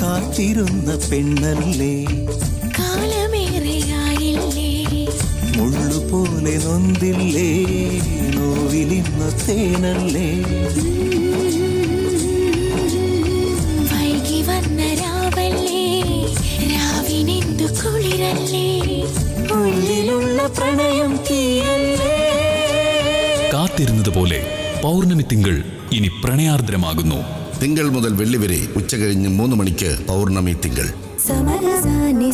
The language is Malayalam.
കാത്തിരുന്ന പെണ്ണല്ലേ? കാലമേറെയായില്ലേ? മുള്ളുപോലെ നൊന്തില്ലേ? നോവിലിന്ന തേനല്ലേ വൈകി വന്ന രാവല്ലേ? രാവിനെന്തു കുളിരല്ലേ? ഉള്ളിലുള്ള പ്രണയം തീയല്ലേ കാത്തിരുന്നത് പോലെ പൗർണമി തിങ്കൾ ഇനി പ്രണയാർദ്രമാകുന്നു. തിങ്കൾ മുതൽ വെള്ളി വരെ ഉച്ചകഴിഞ്ഞ് മൂന്ന് മണിക്ക് പൗർണമി തിങ്കൾ. സമരസാനി